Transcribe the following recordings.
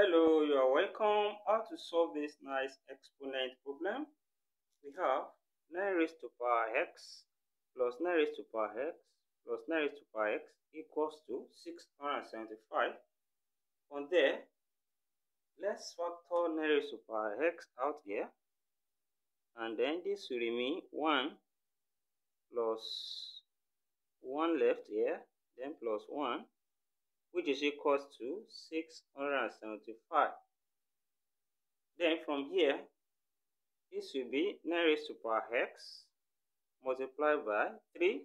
Hello, you are welcome. How to solve this nice exponent problem? We have 9 raised to power x plus 9 raised to power x plus 9 raised to power x equals to 675. From there, let's factor 9 raised to power x out here. And then this will remain 1 plus 1 left here, then plus 1 which is equals to 675. Then from here, this will be 9 raised to power x multiplied by 3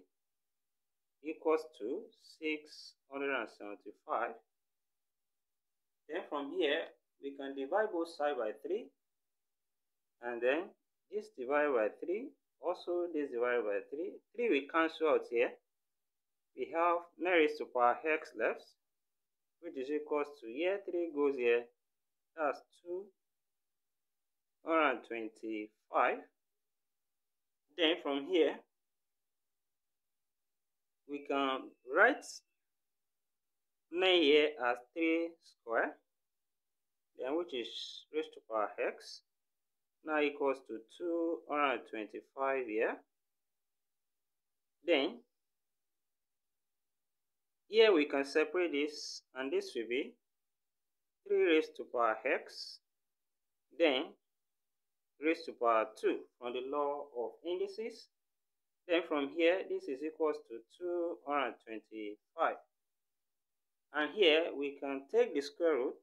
equals to 675. Then from here, we can divide both sides by 3. And then this divided by 3, also this divided by 3. 3 we cancel out here. We have 9 raised to power x left which is equals to here 3 goes here. That's 225 then from here we can write 9 here as 3 square then which is raised to power x. Now equals to 225 here. Then here we can separate this and this will be 3 raised to power x then raised to power 2 from the law of indices. Then from here this is equals to 225. And here we can take the square root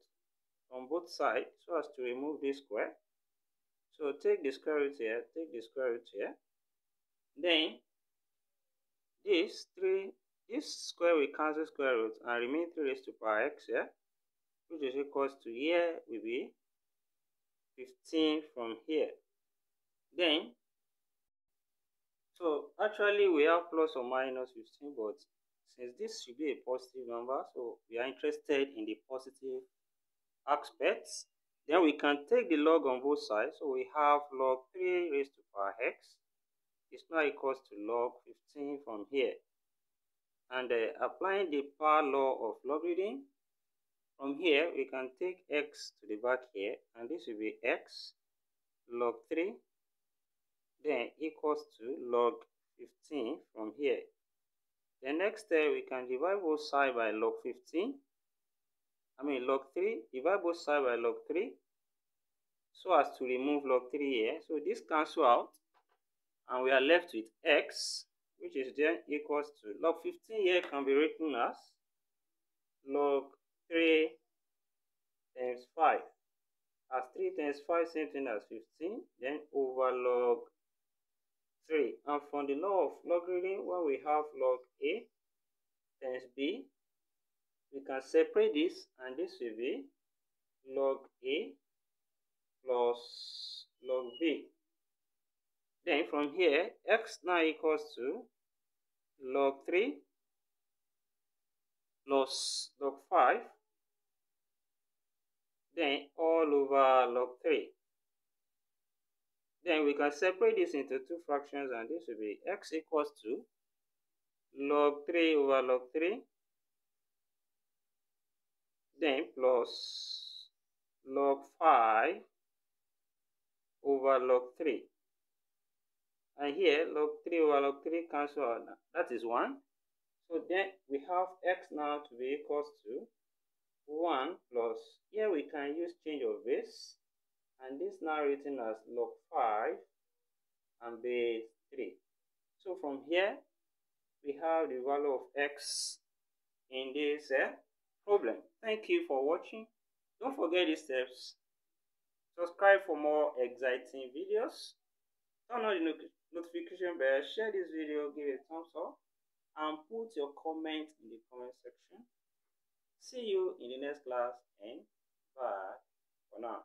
on both sides so as to remove this square. So take the square root here, take the square root here. Then this 3 this square will cancel square root and remain 3 raised to power x here, which is equals to here will be 15 from here. Then, so actually we have plus or minus 15, but since this should be a positive number, so we are interested in the positive aspects. Then we can take the log on both sides. So we have log 3 raised to power x is now equals to log 15 from here and uh, applying the power law of logarithm. From here we can take x to the back here and this will be x log 3 then equals to log 15 from here. The next step we can divide both sides by log 15 I mean log 3 divide both sides by log 3 so as to remove log 3 here. So this cancel out and we are left with x which is then equals to log 15 here can be written as log 3 times 5 as 3 times 5 same thing as 15 then over log 3 and from the law of logarithm when we have log a times b we can separate this and this will be log a plus log b. Then from here x now equals to log 3 plus log 5 then all over log 3 then we can separate this into two fractions and this will be x equals to log 3 over log 3 then plus log 5 over log 3 and here log 3 over log 3 cancel out that is 1 so then we have x now to be equals to 1 plus here we can use change of base and this now written as log 5 and base 3 so from here we have the value of x in this uh, problem. Thank you for watching. Don't forget these steps. Subscribe for more exciting videos turn on the notification bell, share this video, give a thumbs up, and put your comment in the comment section. See you in the next class and bye for now.